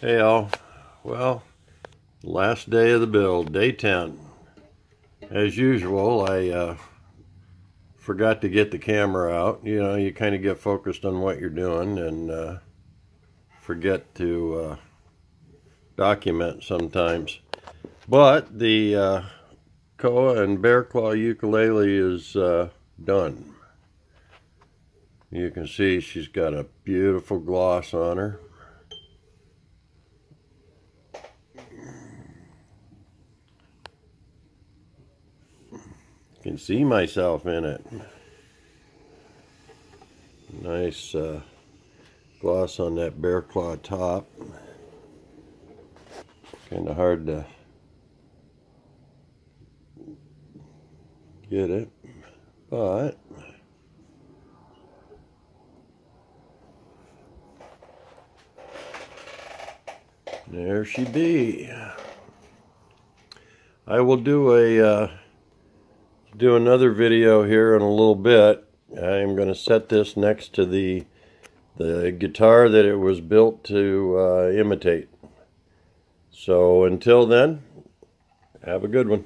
Hey all, well, last day of the build, day 10. As usual, I uh, forgot to get the camera out. You know, you kind of get focused on what you're doing and uh, forget to uh, document sometimes. But the uh, Koa and Bear Claw ukulele is uh, done. You can see she's got a beautiful gloss on her. Can see myself in it. Nice uh, gloss on that bear claw top. Kind of hard to get it, but there she be. I will do a uh, do another video here in a little bit. I'm going to set this next to the the guitar that it was built to uh, imitate. So until then, have a good one.